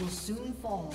Will soon fall.